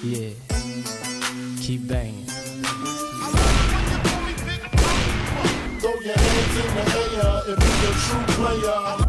Yeah. Keep banging. Throw your hands in the air if you're a true player.